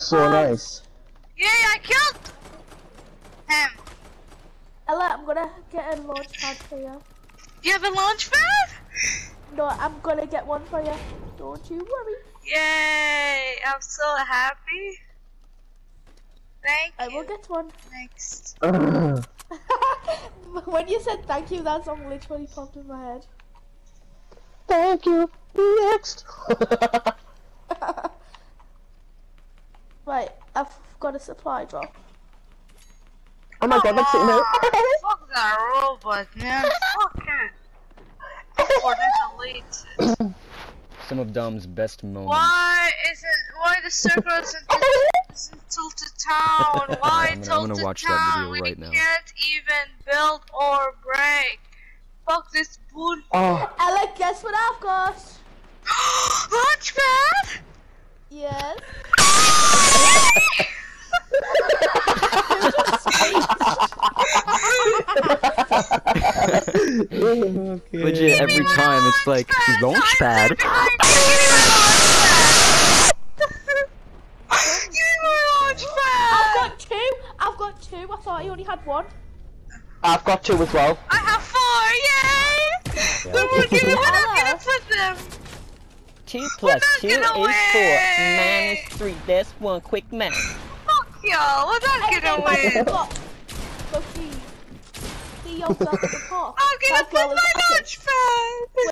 So nice. Yay, I killed him. Ella, I'm gonna get a launch pad for you. You have a launch pad? No, I'm gonna get one for you. Don't you worry. Yay, I'm so happy. Thank I you. will get one. Next. When you said thank you, that song literally popped in my head. Thank you. Next. right, I've got a supply drop. oh my god, that's it now. Fuck that robot, man. Fuck it. Or delete. Some of Dom's best moments. Why isn't why the circle isn't, isn't tilted town? Why I'm gonna- I'm gonna tilted watch that town? video we right now. can't even build or break. Fuck this bull. Oh, Ella, guess what I've got? Launchpad! Yes. Legit, every time it's like launch pad. Give me my I've got two. I've got two. I thought you only had one. I've got two as well. I have four, yay! But we're, gonna, we're not gonna put them. Two two gonna is four. Minus three. That's one. Quick math. Fuck y'all, we're not gonna then win. The key. The yourself at the top. I'm gonna put my epic. launchpad.